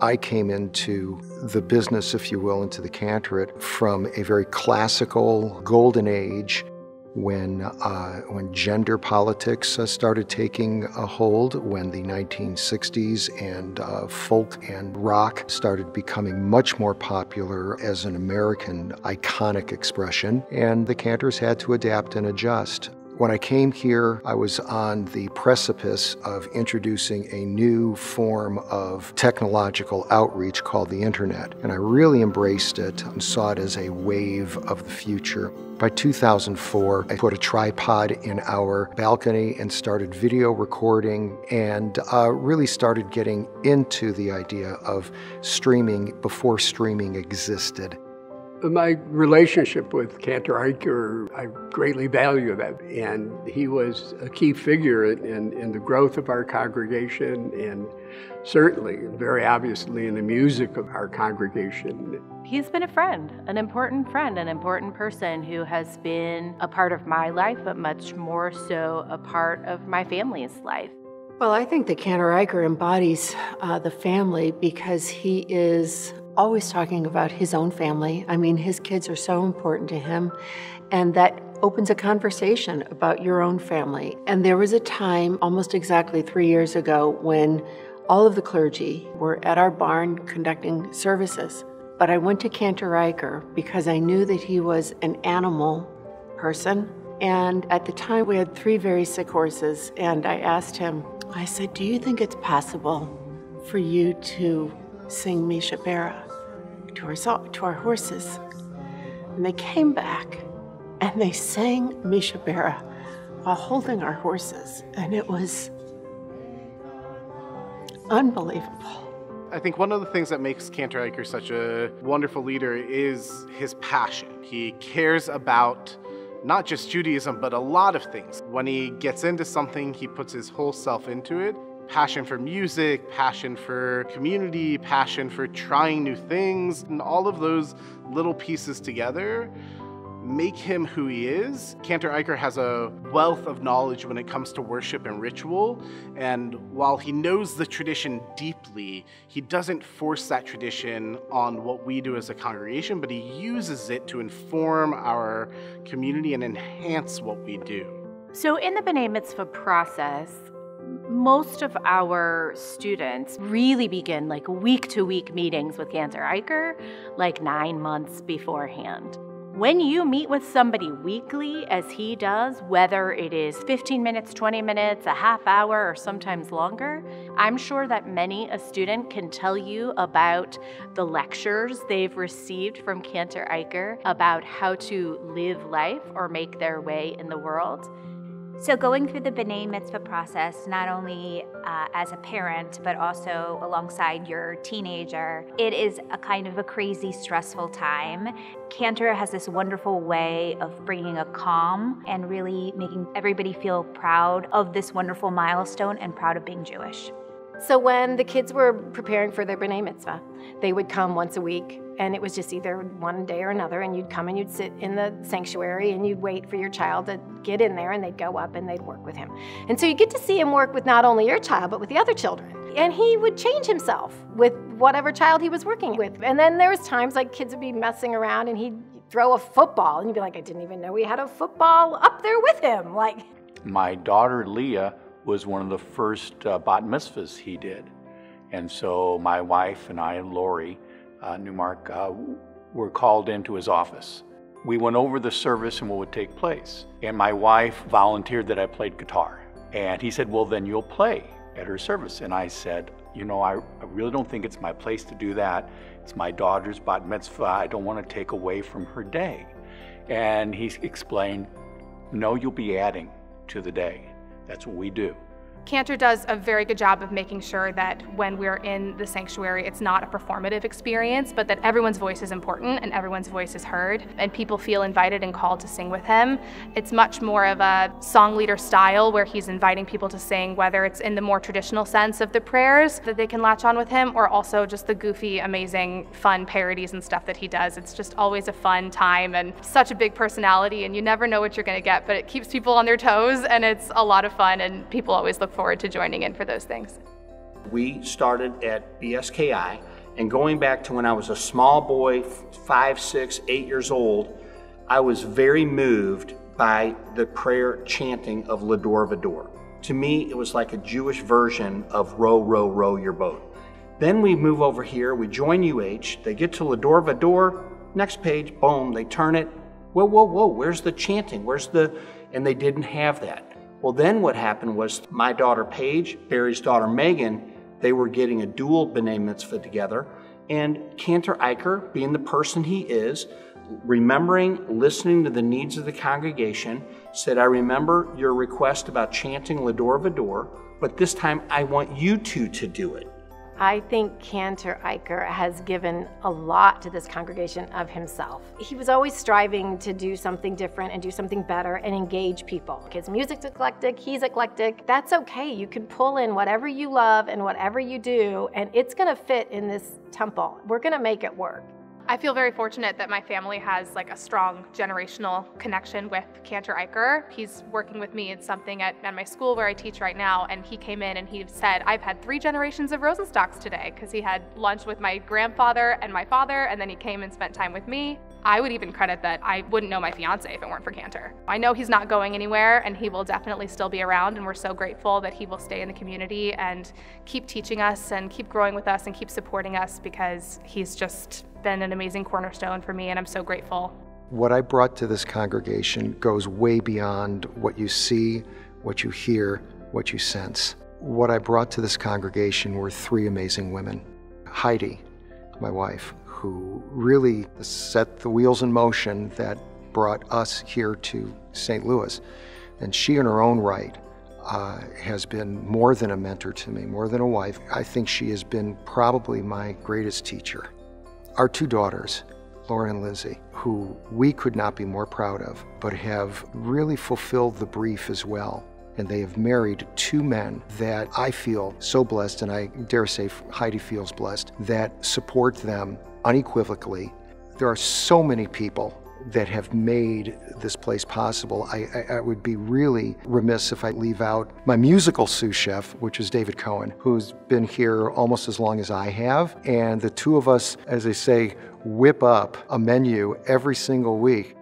I came into the business, if you will, into the cantorate from a very classical golden age when, uh, when gender politics uh, started taking a hold, when the 1960s and uh, folk and rock started becoming much more popular as an American iconic expression, and the cantors had to adapt and adjust. When I came here, I was on the precipice of introducing a new form of technological outreach called the internet, and I really embraced it and saw it as a wave of the future. By 2004, I put a tripod in our balcony and started video recording and uh, really started getting into the idea of streaming before streaming existed. My relationship with Cantor Eichaker, I greatly value that. And he was a key figure in, in, the growth of our congregation and certainly, very obviously, in the music of our congregation. He's been a friend, an important friend, an important person who has been a part of my life, but much more so a part of my family's life. Well, I think that Cantor Eichaker embodies uh, the family because he is always talking about his own family. I mean, his kids are so important to him, and that opens a conversation about your own family. And there was a time, almost exactly three years ago, when all of the clergy were at our barn conducting services. But I went to Cantor Eichaker because I knew that he was an animal person. And at the time, we had three very sick horses. And I asked him, I said, Do you think it's possible for you to sing Mi Shebeirach? To our, to our horses. And they came back and they sang Mi Shebeirach while holding our horses. And it was unbelievable. I think one of the things that makes Cantor Eichaker such a wonderful leader is his passion. He cares about not just Judaism, but a lot of things. When he gets into something, he puts his whole self into it passion for music, passion for community, passion for trying new things, and all of those little pieces together make him who he is. Cantor Eichaker has a wealth of knowledge when it comes to worship and ritual, and while he knows the tradition deeply, he doesn't force that tradition on what we do as a congregation, but he uses it to inform our community and enhance what we do. So, in the B'nai Mitzvah process, most of our students really begin like week to week meetings with Cantor Eichaker like nine months beforehand. When you meet with somebody weekly, as he does, whether it is 15 minutes, 20 minutes, a half hour, or sometimes longer, I'm sure that many a student can tell you about the lectures they've received from Cantor Eichaker about how to live life or make their way in the world. So, going through the B'nai Mitzvah process, not only uh, as a parent, but also alongside your teenager, it is a kind of a crazy, stressful time. Cantor has this wonderful way of bringing a calm and really making everybody feel proud of this wonderful milestone and proud of being Jewish. So, when the kids were preparing for their B'nai Mitzvah, they would come once a week and it was just either one day or another and you'd come and you'd sit in the sanctuary and you'd wait for your child to get in there and they'd go up and they'd work with him. And so you get to see him work with not only your child but with the other children. And he would change himself with whatever child he was working with. And then there was times like kids would be messing around and he'd throw a football and you'd be like i didn't even know we had a football up there with him like. My daughter leah was one of the first uh, bat mitzvahs he did. And so my wife and i and lori uh, Newmark, uh, were called into his office. We went over the service and what would take place. And my wife volunteered that I played guitar. And he said, Well, then you'll play at her service. And I said, You know, I, I really don't think it's my place to do that. It's my daughter's bat mitzvah. I don't want to take away from her day. And he explained, No, you'll be adding to the day. That's what we do. Cantor does a very good job of making sure that when we're in the sanctuary, it's not a performative experience, but that everyone's voice is important and everyone's voice is heard, and people feel invited and called to sing with him. It's much more of a song leader style where he's inviting people to sing, whether it's in the more traditional sense of the prayers that they can latch on with him, or also just the goofy, amazing, fun parodies and stuff that he does. It's just always a fun time and such a big personality, and you never know what you're going to get, but it keeps people on their toes, and it's a lot of fun, and people always look forward to joining in for those things. We started at BSKI, and going back to when I was a small boy, five, six, eight years old, I was very moved by the prayer chanting of Lador Vador. To me, it was like a Jewish version of row, row, row your boat. Then we move over here, we join UH, they get to Lador Vador, next page, boom, they turn it. Whoa, whoa, whoa, where's the chanting? Where's the. And they didn't have that. Well, then what happened was my daughter Paige, Barry's daughter Megan, they were getting a dual B'nai Mitzvah together. And Cantor Eichaker, being the person he is, remembering, listening to the needs of the congregation, said, I remember your request about chanting Lador Vador, but this time I want you two to do it. I think Cantor Eichaker has given a lot to this congregation of himself. He was always striving to do something different and do something better and engage people. His music's eclectic, he's eclectic. That's okay. You can pull in whatever you love and whatever you do, and it's going to fit in this temple. We're going to make it work. I feel very fortunate that my family has like a strong generational connection with Cantor Eichaker. He's working with me in something at, at my school where I teach right now, and he came in and he said, I've had three generations of Rosenstocks today because he had lunch with my grandfather and my father, and then he came and spent time with me. I would even credit that I wouldn't know my fiance if it weren't for Cantor. I know he's not going anywhere and he will definitely still be around, and we're so grateful that he will stay in the community and keep teaching us and keep growing with us and keep supporting us because he's just been an amazing cornerstone for me, and I'm so grateful. What I brought to this congregation goes way beyond what you see, what you hear, what you sense. What I brought to this congregation were three amazing women. Heidi, my wife, who really set the wheels in motion that brought us here to St. Louis. And she, in her own right, uh, has been more than a mentor to me, more than a wife. I think she has been probably my greatest teacher. Our two daughters, Laura and Lizzie, who we could not be more proud of, but have really fulfilled the brief as well. And they have married two men that I feel so blessed, and I dare say Heidi feels blessed, that support them unequivocally. There are so many people that have made this place possible. I, I, I, would be really remiss if I leave out my musical sous chef, which is David Cohen, who's been here almost as long as I have. And the two of us, as they say, whip up a menu every single week.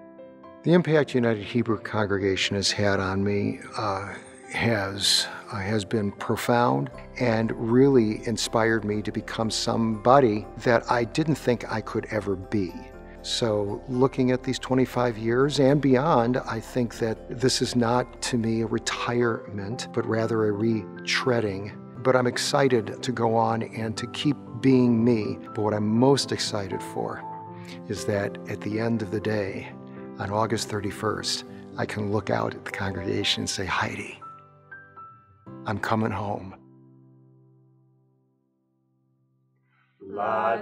The impact United Hebrew Congregation has had on me uh, has uh, has been profound and really inspired me to become somebody that I didn't think I could ever be. So, looking at these 25 years and beyond, I think that this is not to me a retirement, but rather a retreading. But I'm excited to go on and to keep being me. But what I'm most excited for is that at the end of the day, on August 31st, I can look out at the congregation and say, Heidi, I'm coming home. La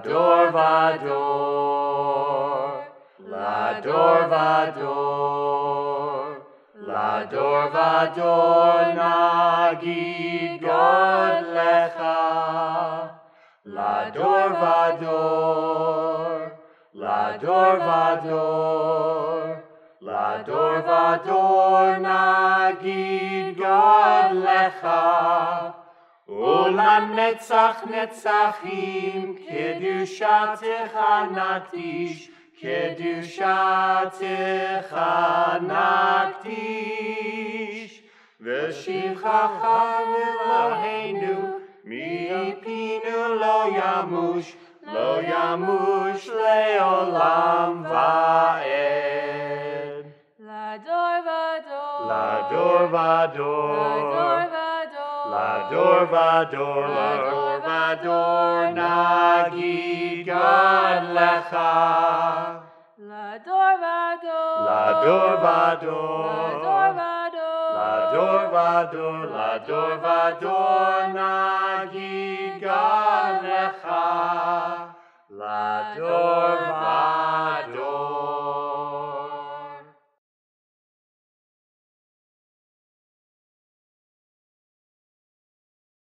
God lecha. Lador vador, Lador vador, Lador vador nagid God lecha. Olam netzach netzachim, kedushatecha nakdish, קדושתך נקדיש, ושבחך אלוהינו, מפינו לא ימוש, לא ימוש לעולם ועד. La Dorvador. La Dorvador. La Dorvador. Nagi Gadlecha. La Dorvador. La Dorvador. La Dorvador. La Dorvador. Nagi Gadlecha. La Dorvador.